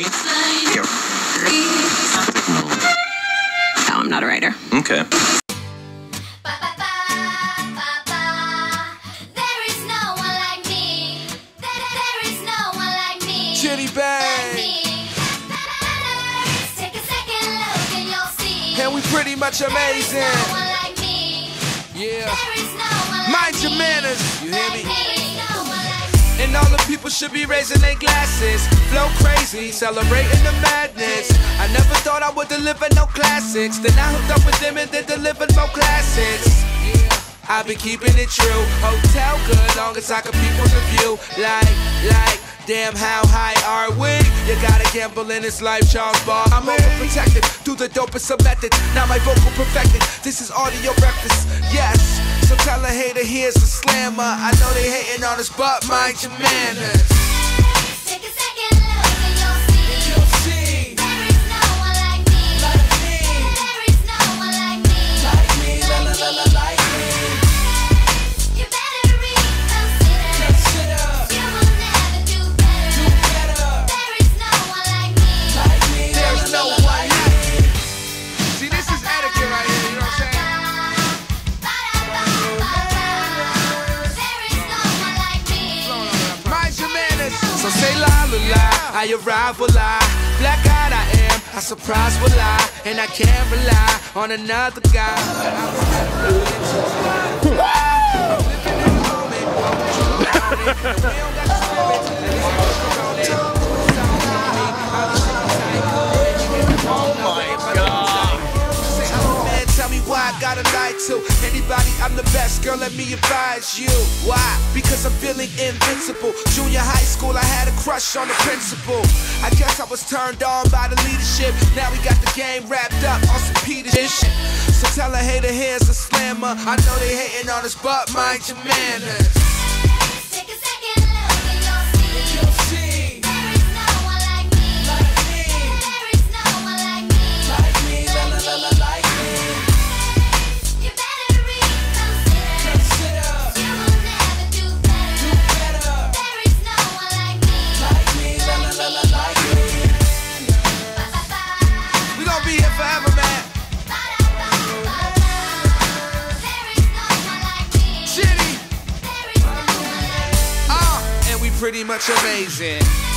No, oh, I'm not a writer. Okay. Chiddy Bang. And we pretty much amazing. Yeah. Mind your manners. You hear me? People should be raising their glasses. Flow crazy, celebrating the madness. I never thought I would deliver no classics. Then I hooked up with them and they delivered more classics. I've been keeping it true. Hotel good, long as I can peep from the view. Like, like, damn, how high are we? You gotta gamble in this life, Charles Bar. I'm overprotected, do the dopest of methods. Now my vocal perfected. This is audio breakfast, yes. So tell a hater here's a slammer. I know they hating on us, but mind your manners. So say la la la, I arrive will I. Black eyed I am, I surprise will I. And I can't rely on another guy. to anybody. I'm the best, girl. Let me advise you. Why? Because I'm feeling invincible. Junior high school, I had a crush on the principal. I guess I was turned on by the leadership. Now we got the game wrapped up on some Peter shit. So tell a hater here's a slammer. I know they hating on us, but mind your manners. Pretty much amazing.